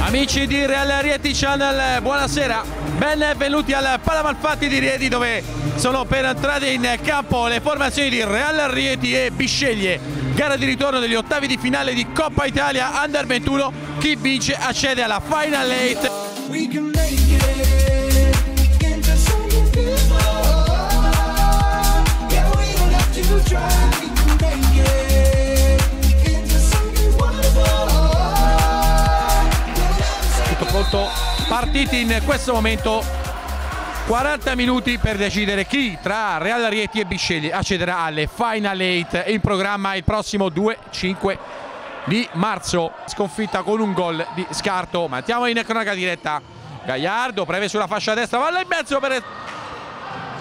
Amici di Real Rieti Channel, buonasera. Benvenuti al Palamalfatti di Rieti dove sono per entrate in campo le formazioni di Real Rieti e Bisceglie. Gara di ritorno degli ottavi di finale di Coppa Italia Under 21. Chi vince accede alla Final 8. We can make it into something beautiful. Yeah, we don't have to try. We can make it into something wonderful. We'll never say Tutto pronto, partiti in questo momento. 40 minuti per decidere chi tra Real Rieti e Bisceglie accederà alle Final 8 in programma il prossimo 2-5 di marzo. Sconfitta con un gol di scarto. Mettiamo in cronaca diretta. Gagliardo preve sulla fascia destra, palla in mezzo per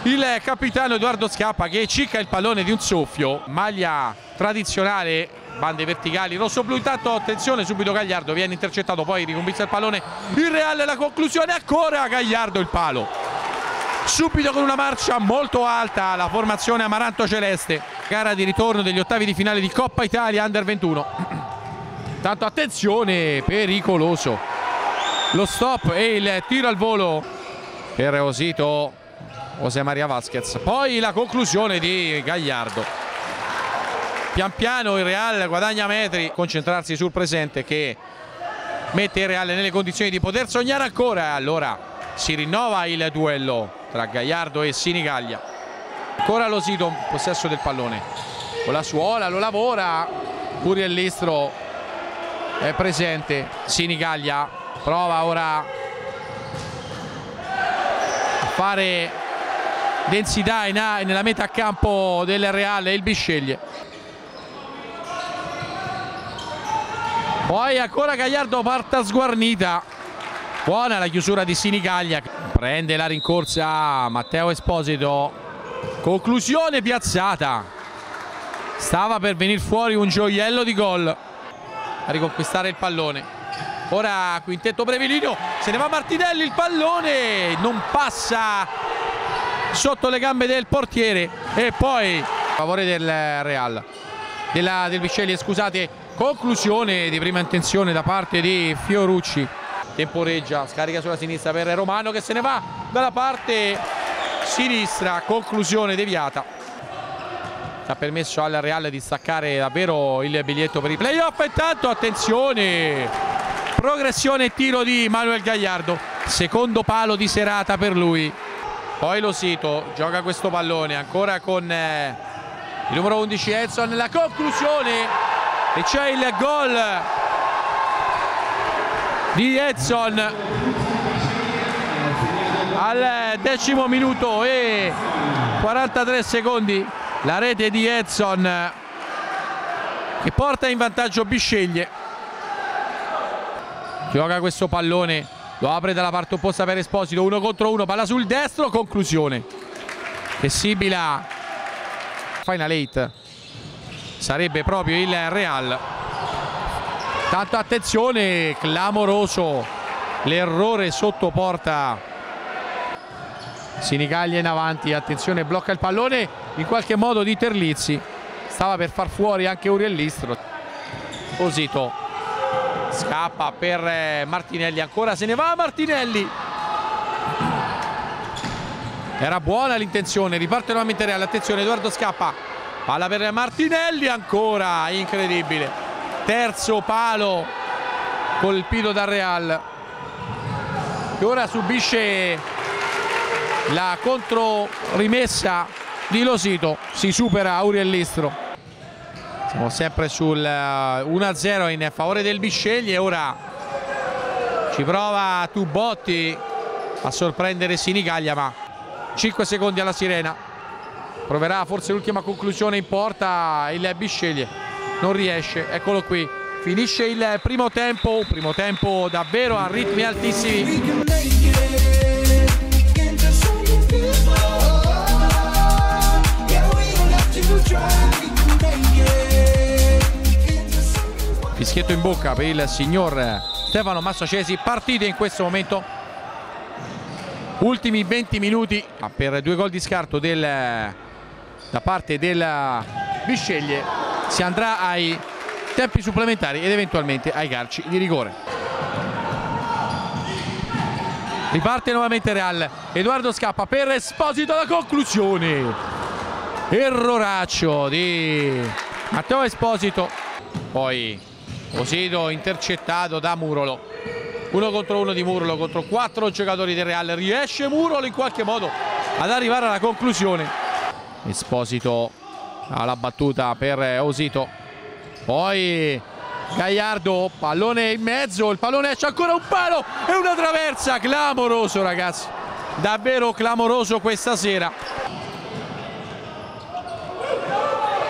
il capitano Edoardo Scappa che cicca il pallone di un soffio. Maglia tradizionale, bande verticali rosso-blu. Intanto attenzione, subito Gagliardo viene intercettato, poi riconquista il pallone. Il Real la conclusione, ancora Gagliardo il palo. Subito con una marcia molto alta la formazione Amaranto Celeste. Gara di ritorno degli ottavi di finale di Coppa Italia Under 21. Tanto attenzione, pericoloso. Lo stop e il tiro al volo per Osito José Maria Vasquez. Poi la conclusione di Gagliardo. Pian piano il Real guadagna metri, concentrarsi sul presente che mette il Real nelle condizioni di poter sognare ancora. Allora si rinnova il duello tra Gagliardo e Sinigaglia. Ancora Losito possesso del pallone. Con la suola lo lavora. Uriel Listro è presente. Sinigaglia prova ora a fare densità in a- nella metà campo del Reale il Bisceglie. Poi ancora Gagliardo parta sguarnita. Buona la chiusura di Sinigaglia. Prende la rincorsa Matteo Esposito. Conclusione piazzata. Stava per venire fuori un gioiello di gol. A riconquistare il pallone. Ora quintetto brevilino. Se ne va Martinelli il pallone. Non passa sotto le gambe del portiere. E poi a favore del Real. Della, del Bisceglie, scusate. Conclusione di prima intenzione da parte di Fiorucci temporeggia, scarica sulla sinistra per Romano che se ne va dalla parte sinistra, conclusione deviata. Ha permesso al Real di staccare davvero il biglietto per i playoff. Intanto attenzione, progressione e tiro di Manuel Gagliardo, secondo palo di serata per lui. Poi Losito gioca questo pallone ancora con eh, il numero 11 Edson, la conclusione e c'è il gol di Edson al decimo minuto e 43 secondi. La rete di Edson che porta in vantaggio Bisceglie. Gioca questo pallone lo apre dalla parte opposta per Esposito uno contro uno palla sul destro conclusione. E Sibila Final 8 sarebbe proprio il Real Tanto attenzione, clamoroso l'errore sotto porta. Sinigaglia in avanti, attenzione, blocca il pallone in qualche modo di Terlizzi. Stava per far fuori anche Uriel Listro. Osito scappa per eh, Martinelli, ancora se ne va Martinelli. Era buona l'intenzione, riparte nuovamente Reale, attenzione Edoardo scappa. Palla per Martinelli, ancora incredibile terzo palo colpito dal Real che ora subisce la controrimessa di Losito. Si supera Auriel Listro. Siamo sempre sul 1-0 in favore del Bisceglie ora ci prova Tubotti a sorprendere Sinigaglia ma 5 secondi alla sirena. Proverà forse l'ultima conclusione in porta il Bisceglie non riesce, eccolo qui. Finisce il primo tempo, primo tempo davvero a ritmi altissimi. Fischietto in bocca per il signor Stefano Massacesi, partite in questo momento. Ultimi 20 minuti per due gol di scarto del, da parte del Bisceglie. Si andrà ai tempi supplementari ed eventualmente ai calci di rigore. Riparte nuovamente Real. Edoardo scappa per Esposito la conclusione. Erroraccio di Matteo Esposito. Poi Osito intercettato da Murolo. Uno contro uno di Murolo contro quattro giocatori del Real. Riesce Murolo in qualche modo ad arrivare alla conclusione. Esposito alla battuta per Osito. Poi Gagliardo, pallone in mezzo, il pallone esce ancora un palo e una traversa, clamoroso ragazzi, davvero clamoroso questa sera.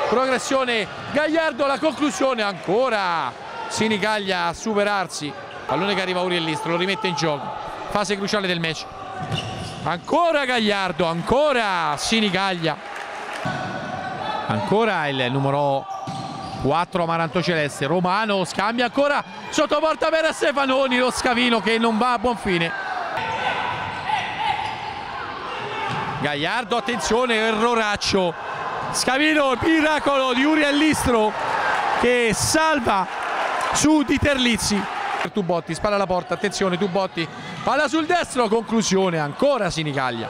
Progressione, Gagliardo, la conclusione ancora, Sinigaglia a superarsi, pallone che arriva a Uriellistro, lo rimette in gioco, fase cruciale del match. Ancora Gagliardo, ancora Sinigaglia, ancora il numero 4 Amaranto Celeste, Romano scambia ancora sotto porta per Stefanoni, lo scavino che non va a buon fine. Gagliardo, attenzione, erroraccio. Scavino, miracolo di Uriellistro che salva su di Terlizzi. Tubotti, spalla alla porta, attenzione Tubotti, palla sul destro, conclusione, ancora Sinigaglia.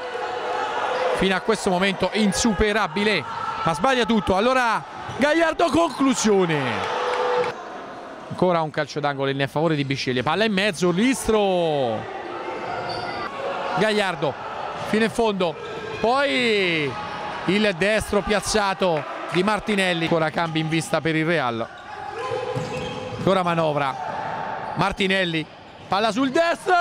Fino a questo momento insuperabile, ma sbaglia tutto. Allora Gagliardo conclusione. Ancora un calcio d'angolo in favore di Bisceglie. Palla in mezzo, Listro. Gagliardo fino in fondo. Poi il destro piazzato di Martinelli. Ancora cambi in vista per il Real. Ancora manovra. Martinelli. Palla sul destro.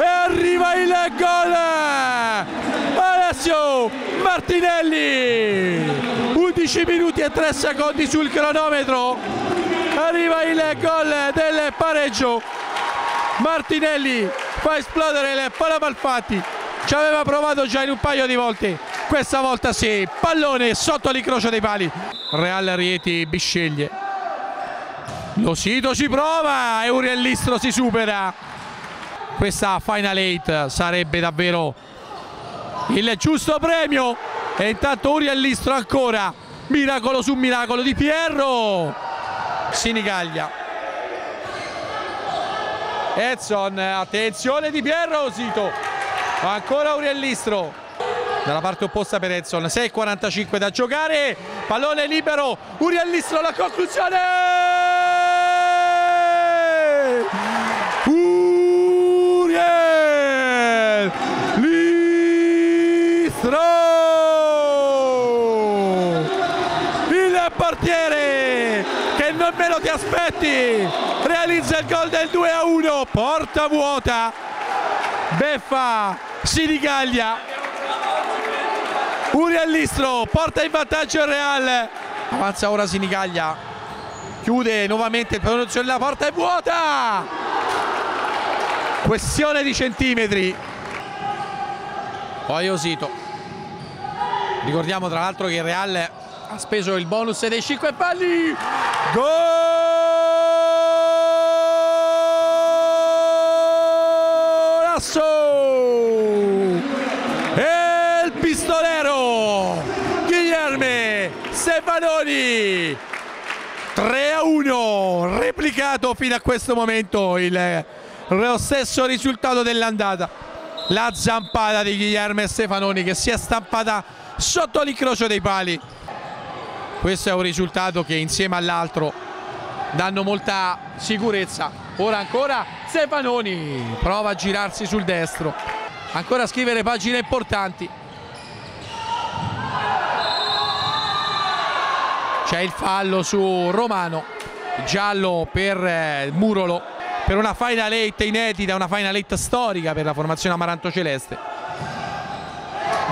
E arriva il gol. Alessio Martinelli 11 minuti e 3 secondi sul cronometro. Arriva il gol del pareggio. Martinelli fa esplodere il Palamalfatti. Ci aveva provato già in un paio di volte. Questa volta sì pallone sotto l'incrocio dei pali. Real Rieti Bisceglie. Losito ci prova e Uriellistro si supera. Questa final 8 sarebbe davvero il giusto premio e intanto Uriellistro ancora. Miracolo su miracolo di Pierro. Sinigaglia. Edson attenzione di Pierro Osito ancora Uriellistro dalla parte opposta per Edson 6.45 da giocare. Pallone libero Uriellistro la conclusione! Uriel Listro il portiere che non meno ti aspetti realizza il gol del 2 a 1 porta vuota beffa Sinigaglia Uriel Listro porta in vantaggio il Real avanza ora Sinigaglia chiude nuovamente il pronunzio della porta è vuota questione di centimetri. Poi Osito ricordiamo tra l'altro che il Real ha speso il bonus dei 5 palli golasso! E il pistolero Guilherme Stefanoni. 3 a 1 replicato fino a questo momento il lo stesso risultato dell'andata. La zampata di Guilherme Stefanoni che si è stampata sotto l'incrocio dei pali questo è un risultato che insieme all'altro danno molta sicurezza. Ora ancora Stefanoni. Prova a girarsi sul destro. Ancora a scrivere pagine importanti. C'è il fallo su Romano. Giallo per eh, Murolo. Per una final eight inedita una final eight storica per la formazione amaranto celeste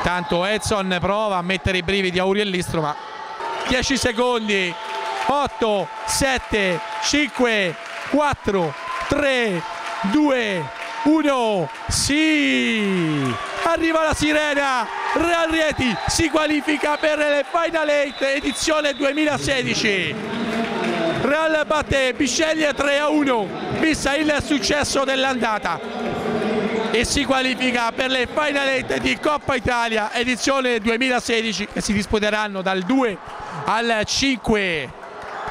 intanto Edson prova a mettere i brividi a Uriellistro ma 10 secondi. 8 7 5 4 3 2 1 sì. Arriva la sirena. Real Rieti si qualifica per le Final 8 edizione 2016 Real batte Bisceglie 3 a 1, vista il successo dell'andata. E si qualifica per le Final 8 di Coppa Italia edizione 2016 che si disputeranno dal 2 al 5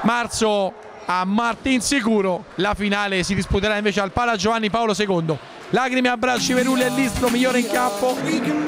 marzo a Martinsicuro. La finale si disputerà invece al Pala Giovanni Paolo II. Lacrime, abbracci, Verulli e Listro, migliore in campo.